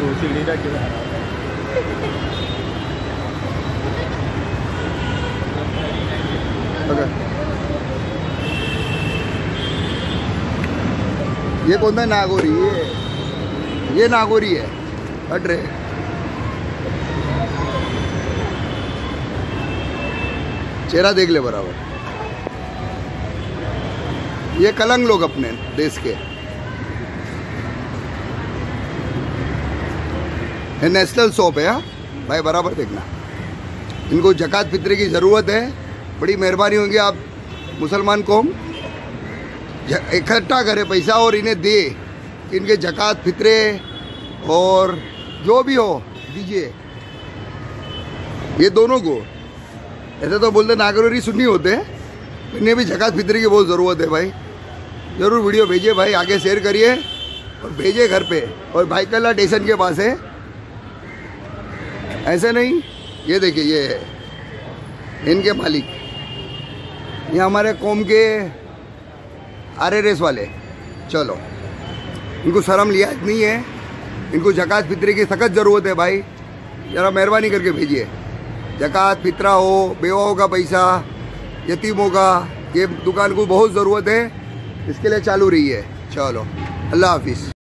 क्यों ओके ये कौन सा नागोरी? ये ये नागोरी है। हट रहे चेहरा देख ले बराबर। ये कलंग लोग अपने, देश के। ये नेशनल शॉप है हाँ। भाई, बराबर देखना। इनको जक़ात फित्रे की ज़रूरत है। बड़ी मेहरबानी होगी आप मुसलमान कौम। इकट्ठा करे पैसा और इन्हें दे इनके जक़ात फित्रे और जो भी हो, दीजिए। ये दोनों को। ऐसे तो बोलते नागरोरी सुन्नी होते हैं। इन्हें भी जक़ात फित्रे की बहुत ज़रूरत है भाई। ज़रूर वीडियो भेजिए भाई, आगे शेयर करिए और भेजिए घर पे। और भाईकल्ला स्टेशन के पास है। ऐसे नहीं? ये देखिए, ये है। इनके मालिक। ये हमारे कौम के आर एस वाले। चलो। इनको शर्म लिया नहीं है? इनको जक़ात फितरे की सख्त ज़रूरत है भाई। ज़रा मेहरबानी करके भेजिए। जक़ात फितरा हो, बेवाओं का पैसा, यतीमों का, ये दुकान को बहुत ज़रूरत है। इसके लिए चालू रही है चलो। अल्लाह हाफिज़।